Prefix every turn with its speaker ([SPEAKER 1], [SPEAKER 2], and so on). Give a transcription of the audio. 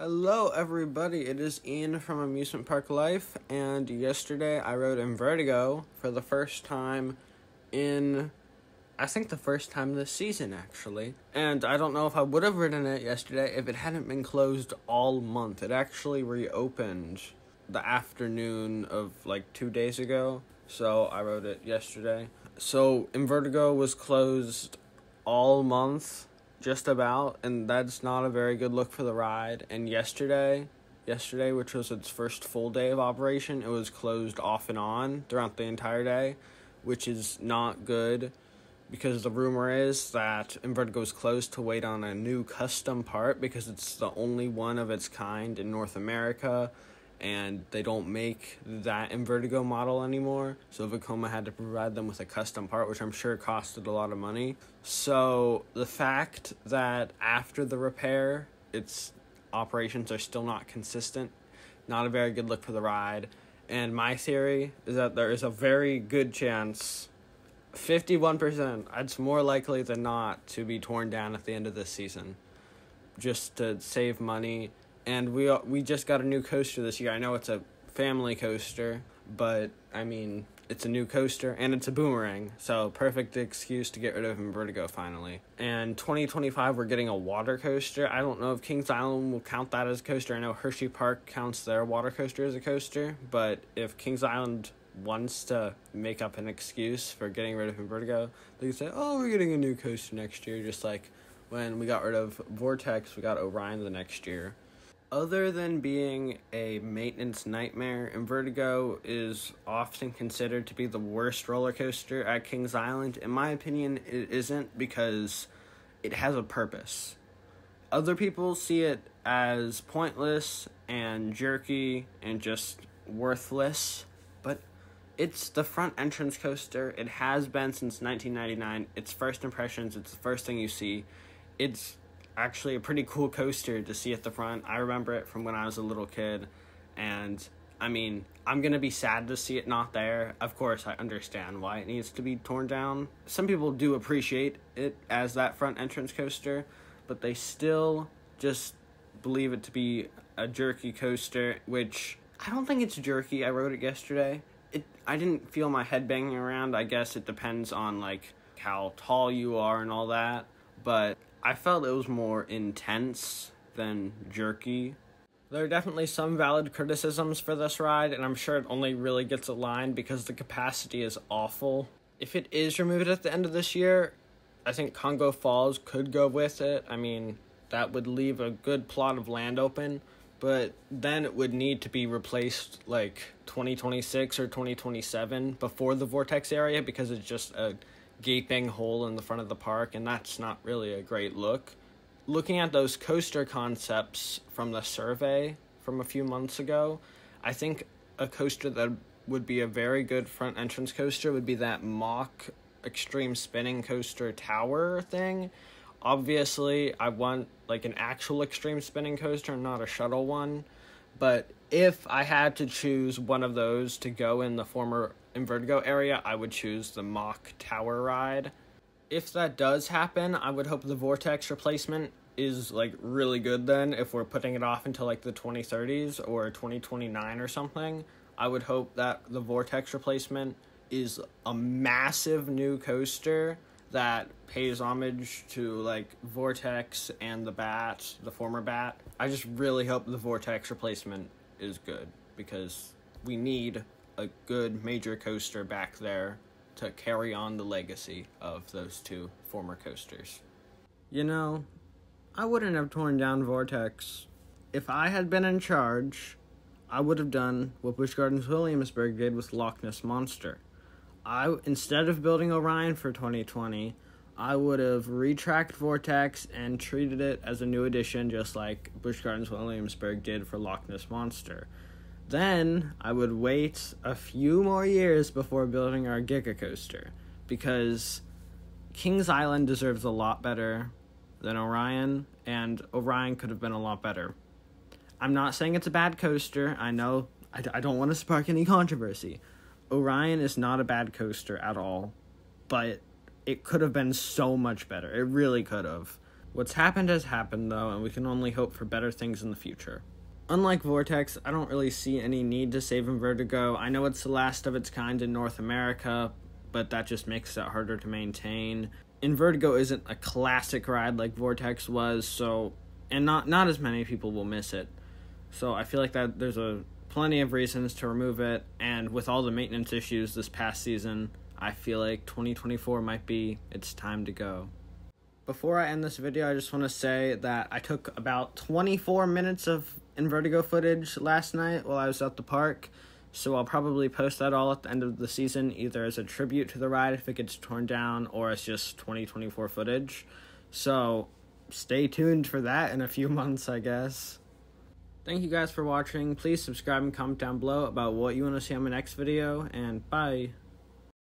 [SPEAKER 1] Hello, everybody. It is Ian from Amusement Park Life, and yesterday I rode Invertigo for the first time in, I think, the first time this season, actually. And I don't know if I would have ridden it yesterday if it hadn't been closed all month. It actually reopened the afternoon of like two days ago, so I rode it yesterday. So, Invertigo was closed all month just about, and that's not a very good look for the ride. And yesterday, yesterday, which was its first full day of operation, it was closed off and on throughout the entire day, which is not good because the rumor is that Invertigo is closed to wait on a new custom part because it's the only one of its kind in North America and they don't make that Invertigo model anymore. So Vekoma had to provide them with a custom part, which I'm sure costed a lot of money. So the fact that after the repair, its operations are still not consistent, not a very good look for the ride. And my theory is that there is a very good chance, 51%, it's more likely than not to be torn down at the end of this season. Just to save money and we we just got a new coaster this year. I know it's a family coaster, but I mean it's a new coaster and it's a boomerang, so perfect excuse to get rid of Vertigo finally. And 2025 we're getting a water coaster. I don't know if Kings Island will count that as a coaster. I know Hersheypark counts their water coaster as a coaster, but if Kings Island wants to make up an excuse for getting rid of Vertigo, they can say, "Oh, we're getting a new coaster next year," just like when we got rid of Vortex, we got Orion the next year other than being a maintenance nightmare, Invertigo is often considered to be the worst roller coaster at Kings Island. In my opinion, it isn't because it has a purpose. Other people see it as pointless and jerky and just worthless, but it's the front entrance coaster. It has been since 1999. It's first impressions, it's the first thing you see. It's actually a pretty cool coaster to see at the front. I remember it from when I was a little kid, and I mean, I'm gonna be sad to see it not there. Of course, I understand why it needs to be torn down. Some people do appreciate it as that front entrance coaster, but they still just believe it to be a jerky coaster, which I don't think it's jerky. I rode it yesterday. It I didn't feel my head banging around. I guess it depends on like how tall you are and all that, but I felt it was more intense than jerky. There are definitely some valid criticisms for this ride, and I'm sure it only really gets a line because the capacity is awful. If it is removed at the end of this year, I think Congo Falls could go with it. I mean, that would leave a good plot of land open, but then it would need to be replaced like 2026 or 2027 before the Vortex area because it's just a gaping hole in the front of the park, and that's not really a great look. Looking at those coaster concepts from the survey from a few months ago, I think a coaster that would be a very good front entrance coaster would be that Mack extreme spinning coaster tower thing. Obviously, I want like an actual extreme spinning coaster, not a shuttle one. But if I had to choose one of those to go in the former Invertigo area, I would choose the Mack Tower ride. If that does happen, I would hope the Vortex replacement is like really good then if we're putting it off until like the 2030s or 2029 or something. I would hope that the Vortex replacement is a massive new coaster that pays homage to like Vortex and the Bat, the former Bat. I just really hope the Vortex replacement is good because we need a good major coaster back there to carry on the legacy of those two former coasters. You know, I wouldn't have torn down Vortex. If I had been in charge, I would have done what Busch Gardens Williamsburg did with Loch Ness Monster. I instead of building Orion for 2020, I would have retracked Vortex and treated it as a new addition, just like Busch Gardens Williamsburg did for Loch Ness Monster. Then I would wait a few more years before building our Giga Coaster because Kings Island deserves a lot better than Orion, and Orion could have been a lot better. I'm not saying it's a bad coaster. I know I, I don't want to spark any controversy. Orion is not a bad coaster at all, but it could have been so much better. It really could have. What's happened has happened, though, and we can only hope for better things in the future. Unlike Vortex, I don't really see any need to save Invertigo. I know it's the last of its kind in North America, but that just makes it harder to maintain. Invertigo isn't a classic ride like Vortex was, so and not not as many people will miss it. So I feel like that there's a plenty of reasons to remove it, and with all the maintenance issues this past season, I feel like 2024 might be its time to go. Before I end this video, I just want to say that I took about 24 minutes of Invertigo footage last night while I was at the park. So I'll probably post that all at the end of the season, either as a tribute to the ride if it gets torn down, or as just 2024 footage. So stay tuned for that in a few months, I guess. Thank you guys for watching. Please subscribe and comment down below about what you want to see on my next video, and bye.